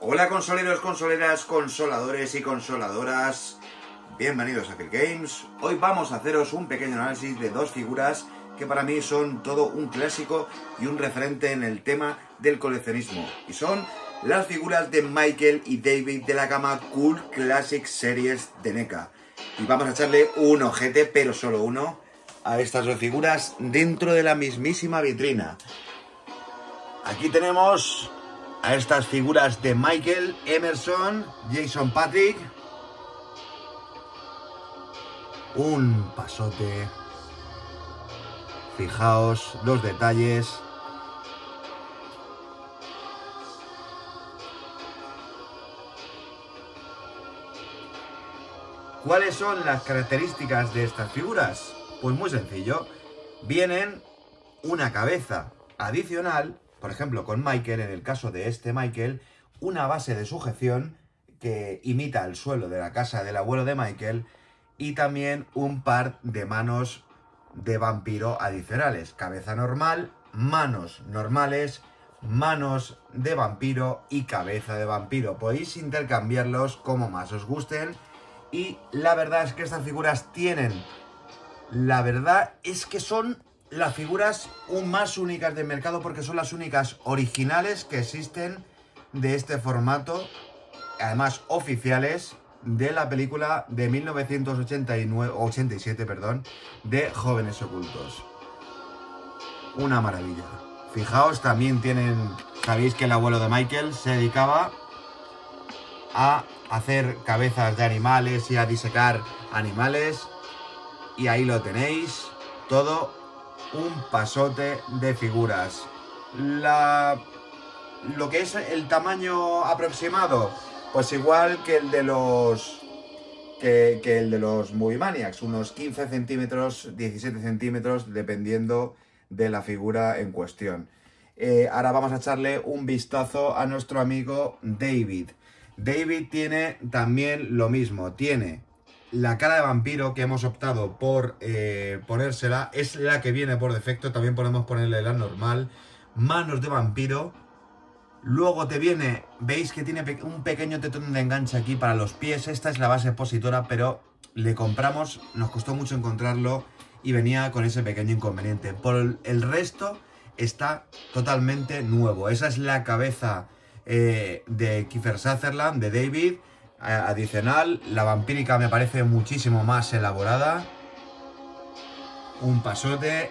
Hola consoleros, consoleras, consoladores y consoladoras. Bienvenidos a Phil Games. Hoy vamos a haceros un pequeño análisis de dos figuras que para mí son todo un clásico y un referente en el tema del coleccionismo. Y son las figuras de Michael y David de la gama Cool Classic Series de NECA. Y vamos a echarle un ojete, pero solo uno, a estas dos figuras dentro de la mismísima vitrina. Aquí tenemos a estas figuras de Michael, Emerson, Jason Patrick. Un pasote. Fijaos los detalles. ¿Cuáles son las características de estas figuras? Pues muy sencillo. Vienen una cabeza adicional, por ejemplo con Michael, en el caso de este Michael, una base de sujeción que imita el suelo de la casa del abuelo de Michael y también un par de manos de vampiro adicionales. Cabeza normal, manos normales, manos de vampiro y cabeza de vampiro. Podéis intercambiarlos como más os gusten y la verdad es que estas figuras tienen... La verdad es que son las figuras más únicas del mercado porque son las únicas originales que existen de este formato, además oficiales, de la película de 1987, perdón, de Jóvenes Ocultos. Una maravilla. Fijaos, también tienen, sabéis que el abuelo de Michael se dedicaba a hacer cabezas de animales y a disecar animales. Y ahí lo tenéis, todo un pasote de figuras. La, lo que es el tamaño aproximado, pues igual que el de los que, que, el de los Movie Maniacs, unos 15 centímetros, 17 centímetros, dependiendo de la figura en cuestión. Eh, ahora vamos a echarle un vistazo a nuestro amigo David. David tiene también lo mismo, tiene la cara de vampiro que hemos optado por eh, ponérsela, es la que viene por defecto, también podemos ponerle la normal, manos de vampiro, luego te viene, veis que tiene un pequeño tetón de enganche aquí para los pies, esta es la base expositora, pero le compramos, nos costó mucho encontrarlo y venía con ese pequeño inconveniente, por el resto está totalmente nuevo, esa es la cabeza eh, de Kiefer Sutherland, de David. Adicional, la vampírica me parece muchísimo más elaborada. Un pasote.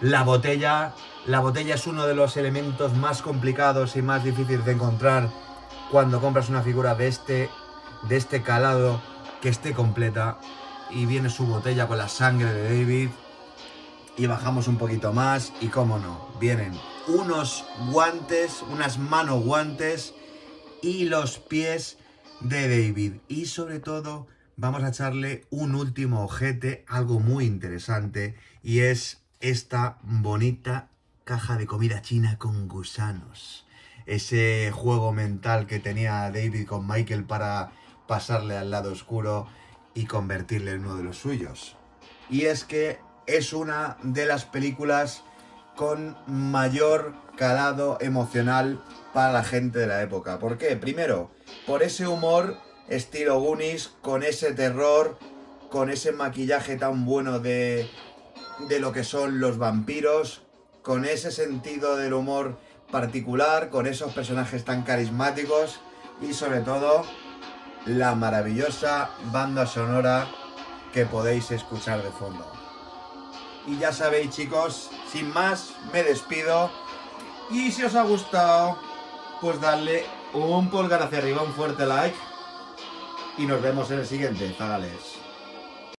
La botella. La botella es uno de los elementos más complicados y más difíciles de encontrar cuando compras una figura de este, de este calado que esté completa. Y viene su botella con la sangre de David. Y bajamos un poquito más y cómo no, vienen unos guantes, unas manos guantes y los pies de David. Y sobre todo vamos a echarle un último ojete, algo muy interesante, y es esta bonita caja de comida china con gusanos. Ese juego mental que tenía David con Michael para pasarle al lado oscuro y convertirle en uno de los suyos. Y es que es una de las películas con mayor calado emocional para la gente de la época. ¿Por qué? Primero, por ese humor estilo Goonies, con ese terror, con ese maquillaje tan bueno de, de lo que son los vampiros, con ese sentido del humor particular, con esos personajes tan carismáticos y sobre todo la maravillosa banda sonora que podéis escuchar de fondo. Y ya sabéis chicos, sin más, me despido. Y si os ha gustado, pues darle un pulgar hacia arriba, un fuerte like. Y nos vemos en el siguiente, Zagales.